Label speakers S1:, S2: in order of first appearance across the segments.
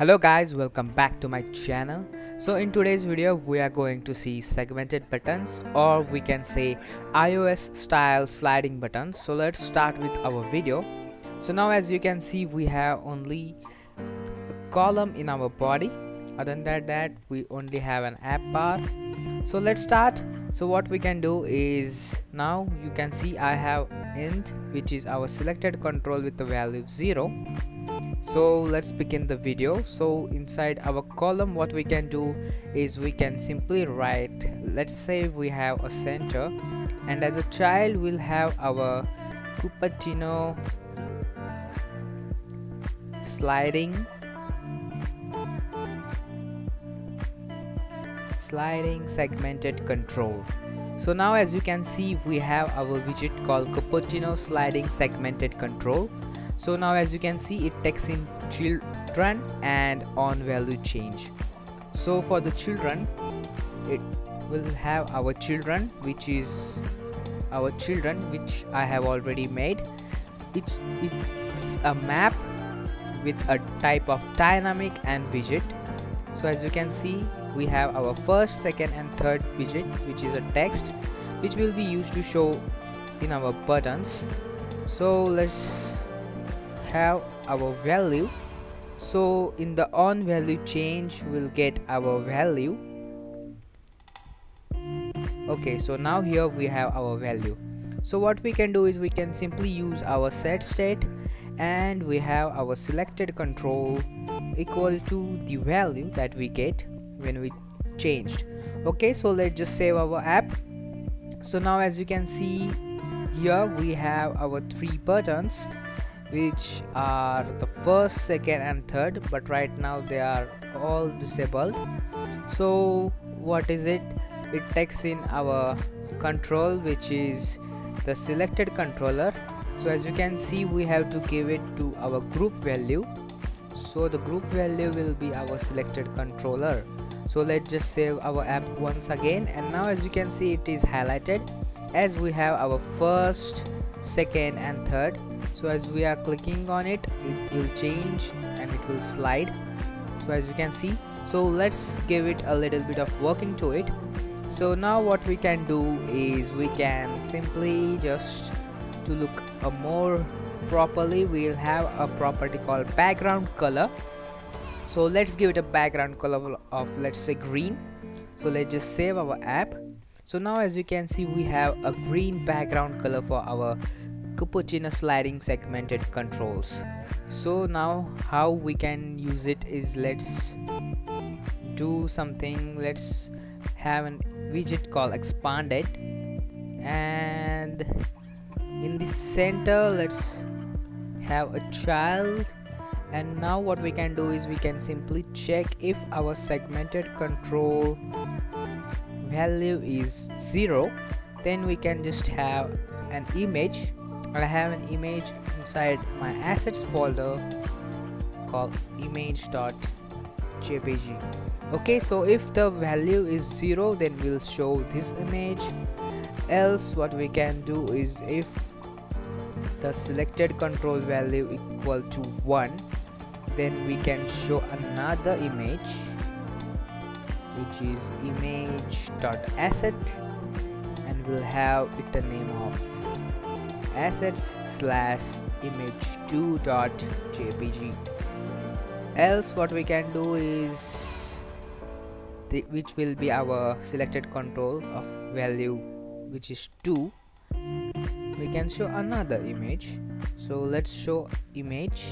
S1: hello guys welcome back to my channel. So in today's video we are going to see segmented buttons or we can say ios style sliding buttons. So let's start with our video. So now as you can see we have only a column in our body. Other than that we only have an app bar. So let's start. So what we can do is now you can see i have int which is our selected control with the value 0 so let's begin the video. So inside our column what we can do is we can simply write let's say we have a center and as a child we'll have our Cupertino sliding sliding segmented control. So now as you can see we have our widget called Cupertino sliding segmented control so now as you can see it takes in children and on value change. So for the children it will have our children which is our children which I have already made. It's, it's a map with a type of dynamic and widget. So as you can see we have our first second and third widget which is a text which will be used to show in our buttons. So let's have our value so in the on value change we'll get our value. Okay so now here we have our value. So what we can do is we can simply use our set state and we have our selected control equal to the value that we get when we changed. Okay so let's just save our app. So now as you can see here we have our three buttons which are the first second and third but right now they are all disabled. So what is it? It takes in our control which is the selected controller. So as you can see we have to give it to our group value. So the group value will be our selected controller. So let's just save our app once again. And now as you can see it is highlighted as we have our first second and third so as we are clicking on it it will change and it will slide. So as you can see so let's give it a little bit of working to it. So now what we can do is we can simply just to look a more properly we'll have a property called background color. So let's give it a background color of let's say green. So let's just save our app. So now as you can see we have a green background color for our Cupertino sliding segmented controls. So now how we can use it is let's do something. Let's have a widget called expanded. And in the center let's have a child. And now what we can do is we can simply check if our segmented control value is 0 then we can just have an image I have an image inside my assets folder called image.jpg okay so if the value is 0 then we'll show this image. Else what we can do is if the selected control value equal to 1 then we can show another image which is image.asset and we'll have it a name of assets slash image2.jpg else what we can do is the, which will be our selected control of value which is 2 we can show another image. So let's show image.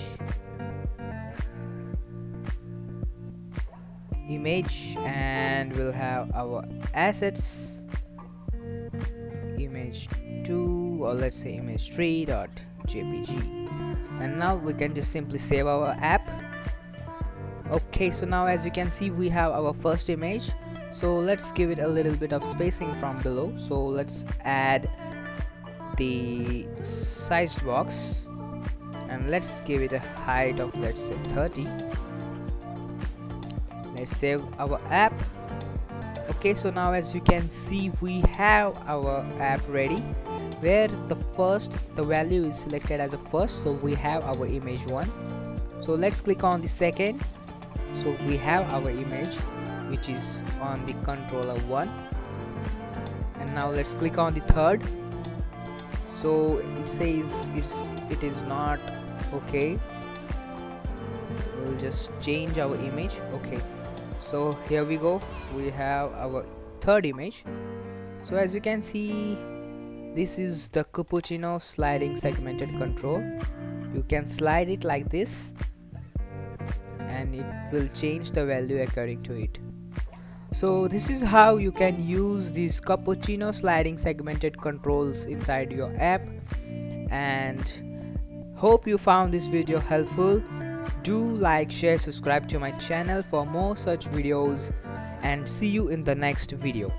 S1: Image and we'll have our assets. Image 2 or let's say image3.jpg and now we can just simply save our app. Okay so now as you can see we have our first image. So let's give it a little bit of spacing from below. So let's add the sized box. And let's give it a height of let's say 30 let's save our app. Okay so now as you can see we have our app ready where the first the value is selected as a first. So we have our image one. So let's click on the second. So we have our image which is on the controller 1 and now let's click on the third. So it says it's it is not okay. We'll just change our image. Okay. So here we go. We have our third image. So as you can see this is the Cupertino sliding segmented control. You can slide it like this and it will change the value according to it. So this is how you can use these Cupertino sliding segmented controls inside your app and hope you found this video helpful. Do like share subscribe to my channel for more such videos and see you in the next video